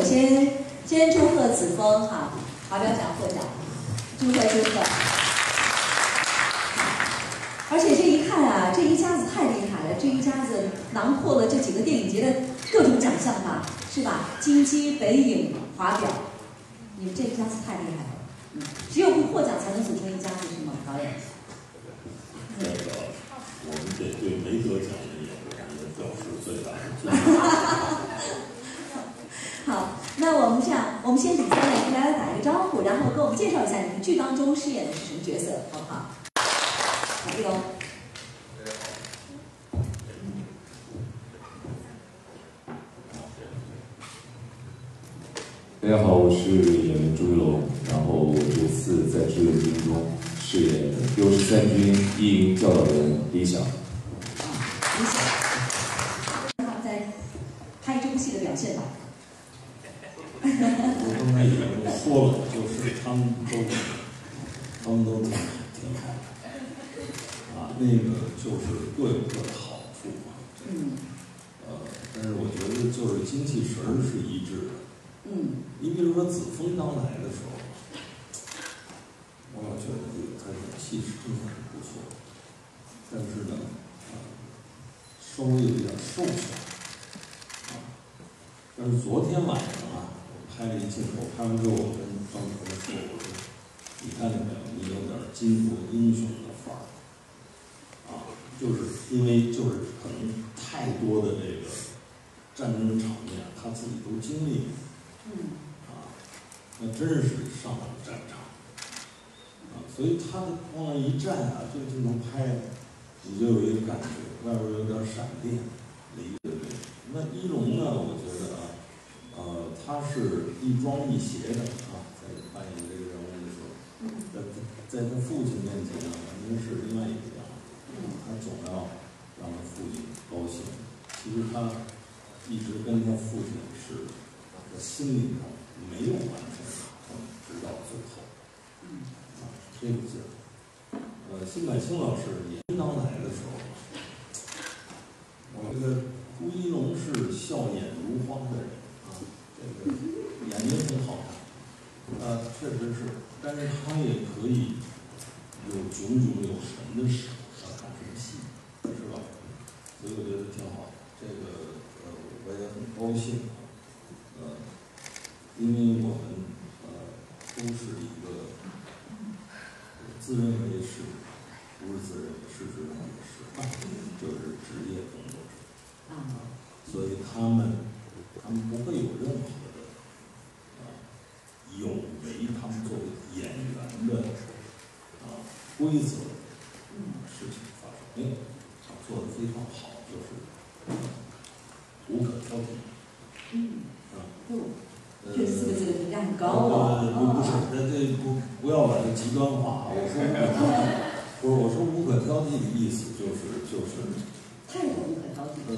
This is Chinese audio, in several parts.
首先先祝贺子枫哈，华表奖获奖，祝贺祝贺。而且这一看啊，这一家子太厉害了，这一家子囊括了这几个电影节的各种奖项吧，是吧？金鸡、北影、华表，你们这一家子太厉害了。嗯，只有不获奖才能组成一家子，是吗？导演。那个，我们得对没得奖的演员表示最大的 尊重。好，那我们这样，我们先请三位跟大家打一个招呼，然后给我们介绍一下你们剧当中饰演的是什么角色，好不好？好，一龙。大家好，我是演员朱一龙，然后我这次在《志愿军》中饰演六十三军一营教导员李想。李想，在拍这部戏的表现吧。我刚才已经说了，就是他们都，他们都挺挺好的，啊，那个就是各有各的好处嘛。嗯。呃，但是我觉得就是精气神儿是一致的。嗯。你比如说子枫刚来的时候，我老觉得这个他的气势真的是不错，但是呢，啊，稍微有点瘦小，啊，但是昨天晚上拍了一镜头，拍完之后我跟张鹏说，我说，你看见没有，你有点巾帼英雄的范儿，啊，就是因为就是可能太多的这个战争场面，他自己都经历了。嗯。啊那真是上了战场，啊，所以他往那一站啊，这个镜头拍，你就有一个感觉，外边有点闪电，离着这。那一龙，是一庄一邪的啊，在扮演这个人物的时候，在在他父亲面前呢，完全是另外一个样子，他总要让他父亲高兴。其实他一直跟他父亲是在心里头。没有完全直到最后，啊，这个劲儿。呃，辛柏青老师演刚来的时候，我觉得朱一龙是笑眼如花的人啊，这个眼睛很好看，啊，确实是，但是他也可以有炯炯有神的时候，要看什么戏，是吧？所以我觉得挺好，这个呃，我也很高兴啊，呃。因为我们呃都是一个自认为是不是自认为是职工也是，就是职业工作者啊，所以他们他们不会有任何的啊有违他们作为演员的啊规则事情发生，没有，做的非常好，就是无可挑剔，嗯啊这四个字的评价很高啊！不不是，这这不不要把它极端化啊。我说不是，我说无可挑剔的意思就是就是态度无可挑剔。呃，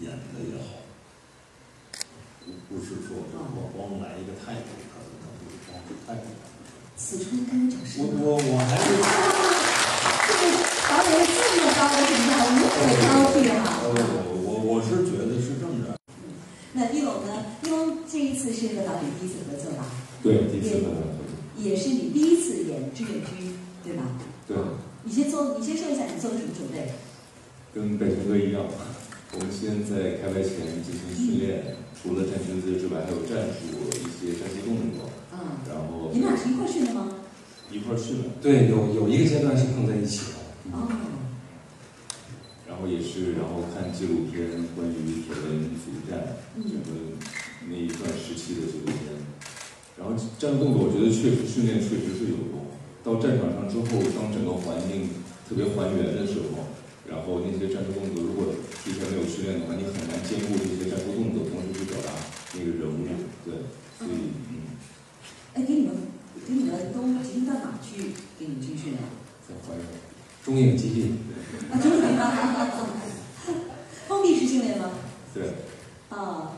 演的也好，不不是说我光来一个态度，他他不是光是态度。此处该找谁？我我我还是这个导演这么高的评价，无可挑剔哈。我我我是觉得是这么着。那一龙呢？一龙这一次是和导演第一次合作吧？对，第一次合作。也是你第一次演志愿军，对吧？对。你先做，你先说一下你做了什么准备？跟北辰哥一样，我们先在开拍前进行训练，除了站军姿之外，还有战术一些战术动作。嗯。然后。你们俩是一块训的吗？一块训的。对，有有一个阶段是碰在一起的。哦。然后也是，然后看纪录片，关于铁人组战，整个那一段时期的纪录片。然后战斗动作，我觉得确实训练确实是有用。到战场上之后，当整个环境特别还原的时候，然后那些战术动作，如果之前没有训练的话，你很难兼顾这些战术动作，同时去表达那个人物。对，所以嗯。哎，给你们，给你们都集中到哪去给你们军训啊？在怀柔。中影基地，啊，中影吗？封闭式训练吗？对。啊，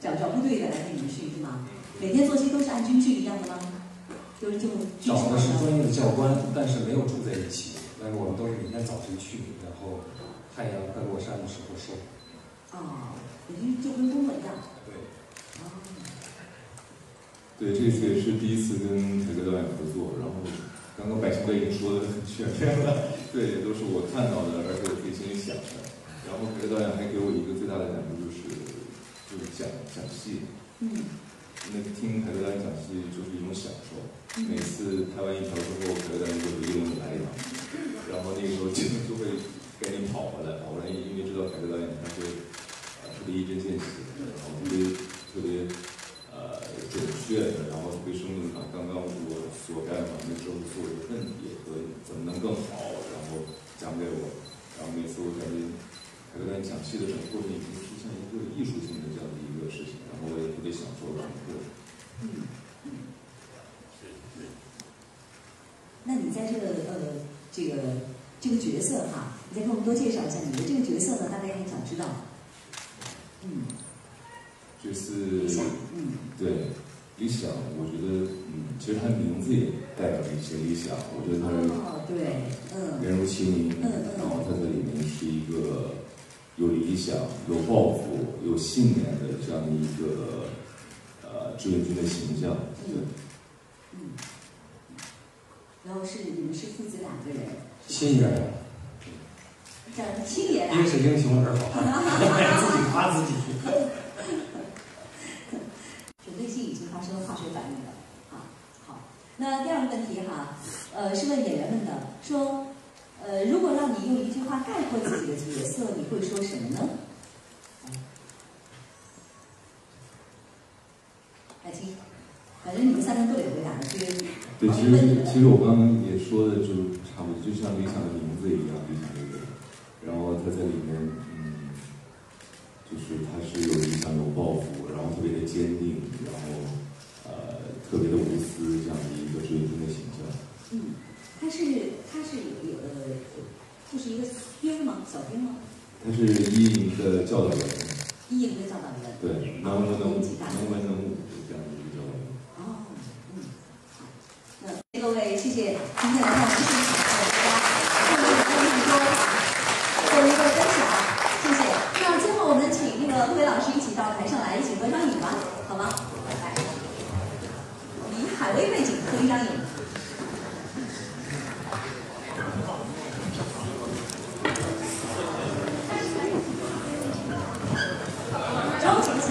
找找部队的来给你们训是吗？每天作息都是按军训一样的吗？就是就找的是专业的教官，但是没有住在一起。但是我们都是每天早晨去，然后太阳快落山的时候收。啊，也就就跟工作一样。对。对，这次也是第一次跟凯歌导演合作，然后刚刚百姓哥已经说的很全面了，对，都是我看到的，而且我自己心里想的。然后凯歌导演还给我一个最大的感触，就是就是讲讲戏，嗯，那听凯歌导演讲戏就是一种享受。每次拍完一条之后，凯歌导演就一个人来一场，然后那个时候就就会赶紧跑回来，跑回来，因为知道凯歌导演他是呃特别一针见血，然后特别特别。呃，准确的，然后特别生动的把刚刚我所干完的之后所有的问题和怎么能更好，然后讲给我，然后每次我感觉凯歌导演讲戏的整个过程已经是像一个艺术性的这样的一个事情，然后我也特别享受整个过程。嗯嗯，那你在这个呃这个这个角色哈，你再给我们多介绍一下你的这个角色呢？大家也很想知道。嗯，就是嗯对理想，我觉得嗯，其实他名字也代表了一些理想，我觉得他是哦对，嗯人如其名，嗯嗯然后他在里面是一个有理想、有抱负、有信念的这样的一个呃志愿军的形象。对，嗯，然后是你们是父子两个人，亲人，这样亲爷俩一个是英雄，二是好汉，自己夸自己。就内心已经发生了化学反应了。啊，好，那第二个问题哈，呃，是问演员们的，说，呃，如果让你用一句话概括自己的角色，你会说什么呢？来听，反正你们三人都得回答的，所以对，其实其实我刚刚也说的就差不多，就像理想的名字一样，理想的人，然后他在里面，嗯，就是他是有理想、有抱负，然后特别的坚定，然后呃特别的无私这样的一个志愿军的形象。嗯，他是他是有有呃，就是一个兵吗？小兵吗？他是一营的教导员，一营的教导员。对，能文能武，能文能武这样的一个教导员。哦，嗯，好，那各位，谢谢今天来到我们现场的大家，做了一个这么多，做了一个分享，谢谢。那最后我们请那个各位老师一起到台上来，一起合张影吧，好吗？来，以海威背景合一张影。周姐姐，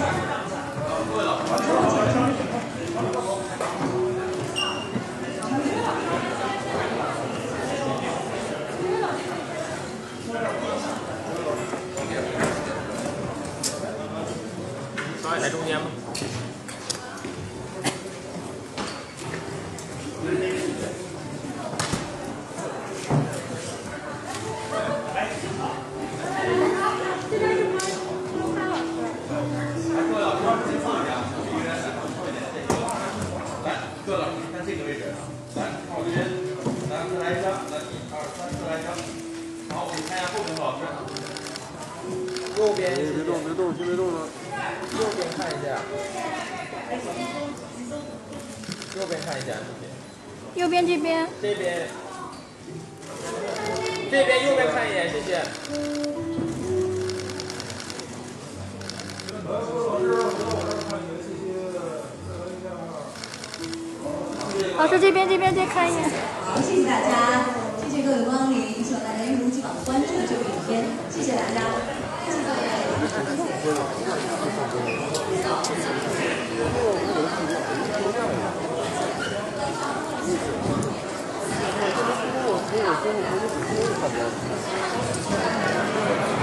周姐姐。导演在中间吗？来，各位老师看这个位置啊，来，看我这边，来，再来一张，来，一二三，再来一张。好，我们右边，别动，别动，先别动了。右边看一下。右边看一下，谢谢。右边这边，这边，这边右边看一眼，谢谢。老师这边这边再看一眼。好，谢谢大家，谢谢各位光临，希望大家一如既往地关注这部影片，谢谢大家，谢谢各位。